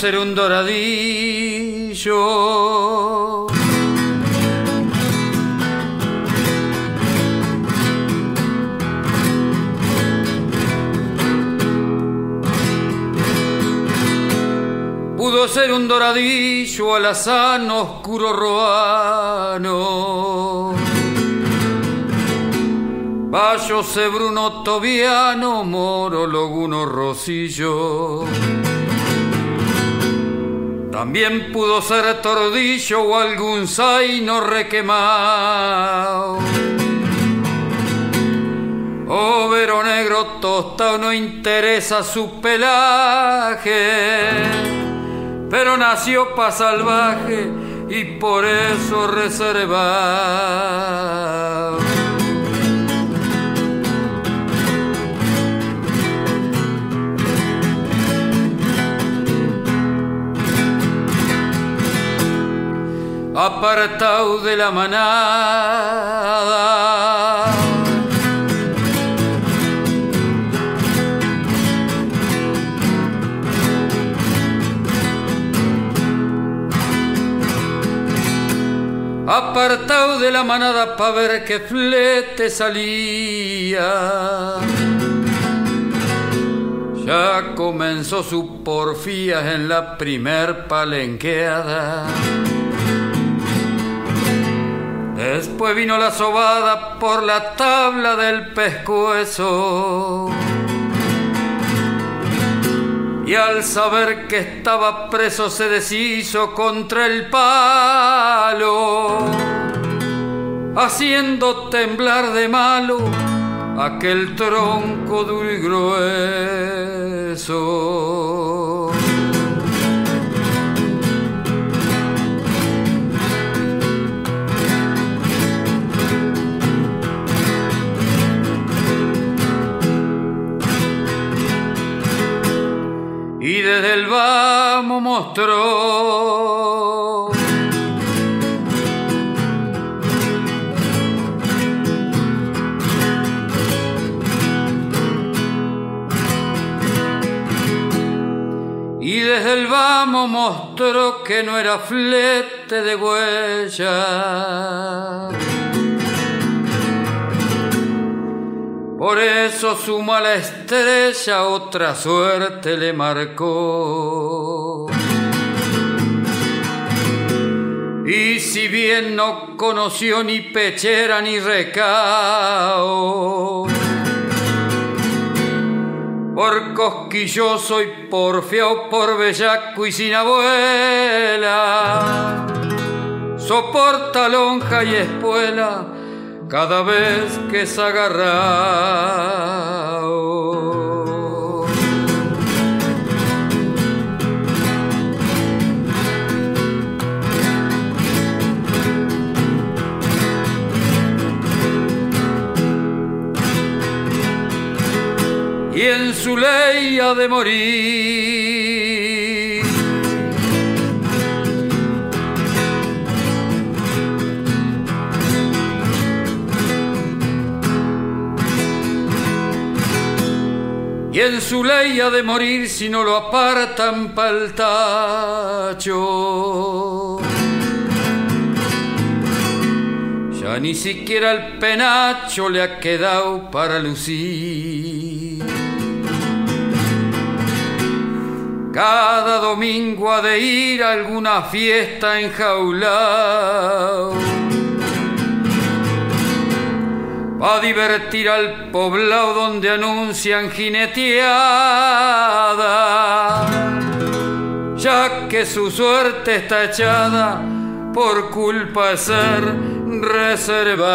ser un doradillo. Pudo ser un doradillo alazán oscuro roano. Bayo Bruno Tobiano, Moro Loguno Rosillo. También pudo ser tordillo o algún zaino requemado. Overo negro tostado no interesa su pelaje pero nació pa' salvaje y por eso reservado. Apartado de la manada apartado de la manada pa' ver qué flete salía. Ya comenzó su porfía en la primer palenqueada. Después vino la sobada por la tabla del pescuezo y al saber que estaba preso se deshizo contra el palo, haciendo temblar de malo aquel tronco duro y grueso. Y desde el vamos mostró. Y desde el vamos mostró que no era flete de huella Por eso su mala estrella otra suerte le marcó. Y si bien no conoció ni pechera ni recao, por cosquilloso y porfiao, por bellaco y sin abuela, soporta lonja y espuela cada vez que se agarra. Y en su ley ha de morir y en su ley ha de morir si no lo apartan pa'l tacho. Ya ni siquiera el penacho le ha quedado para lucir. Cada domingo ha de ir a alguna fiesta enjaulado Va a divertir al poblado donde anuncian jineteada, ya que su suerte está echada por culpa de ser reservado.